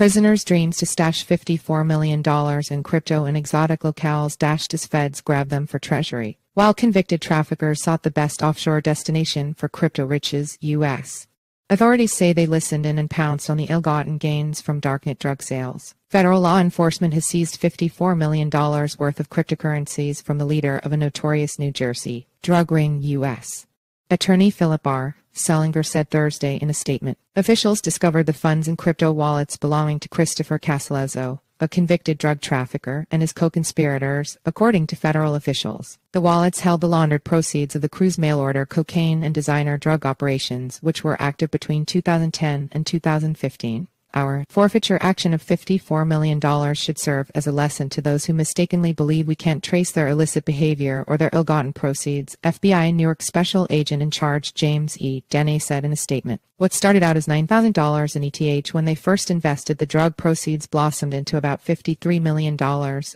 Prisoners' dreams to stash $54 million in crypto in exotic locales dashed as feds grabbed them for treasury, while convicted traffickers sought the best offshore destination for crypto riches, U.S. Authorities say they listened in and pounced on the ill-gotten gains from darknet drug sales. Federal law enforcement has seized $54 million worth of cryptocurrencies from the leader of a notorious New Jersey drug ring, U.S. Attorney Philip R. Sellinger said Thursday in a statement. Officials discovered the funds in crypto wallets belonging to Christopher Castelluzzo, a convicted drug trafficker, and his co-conspirators, according to federal officials. The wallets held the laundered proceeds of the crew's mail order cocaine and designer drug operations, which were active between 2010 and 2015. Our forfeiture action of $54 million should serve as a lesson to those who mistakenly believe we can't trace their illicit behavior or their ill-gotten proceeds, FBI Newark Special Agent in Charge James E. Dennehy said in a statement. What started out as $9,000 in ETH when they first invested the drug proceeds blossomed into about $53 million,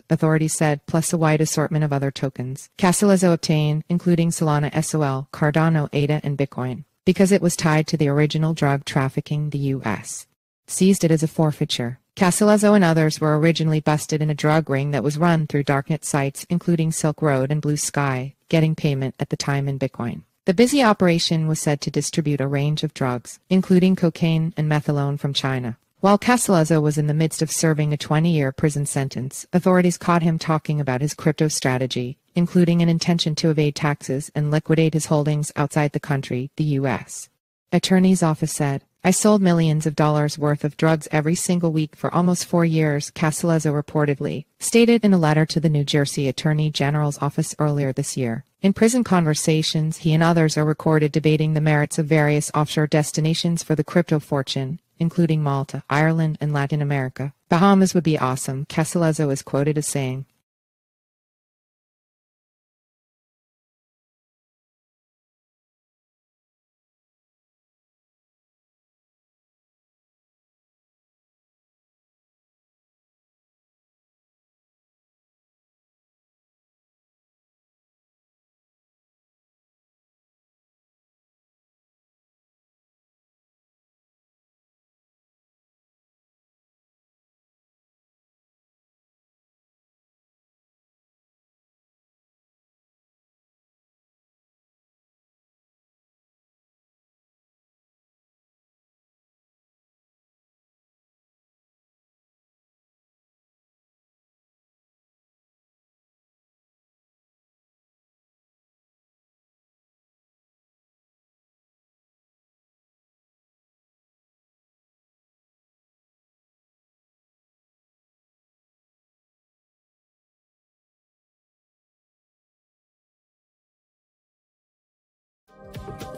authorities said, plus a wide assortment of other tokens. Castelluzzo obtained, including Solana SOL, Cardano, ADA, and Bitcoin because it was tied to the original drug trafficking the U.S seized it as a forfeiture. Castelluzzo and others were originally busted in a drug ring that was run through darknet sites including Silk Road and Blue Sky, getting payment at the time in Bitcoin. The busy operation was said to distribute a range of drugs, including cocaine and methadone from China. While Castelluzzo was in the midst of serving a 20-year prison sentence, authorities caught him talking about his crypto strategy, including an intention to evade taxes and liquidate his holdings outside the country, the U.S. Attorney's office said, I sold millions of dollars worth of drugs every single week for almost four years, Castelluzzo reportedly stated in a letter to the New Jersey Attorney General's office earlier this year. In prison conversations, he and others are recorded debating the merits of various offshore destinations for the crypto fortune, including Malta, Ireland, and Latin America. Bahamas would be awesome, Castelluzzo is quoted as saying. You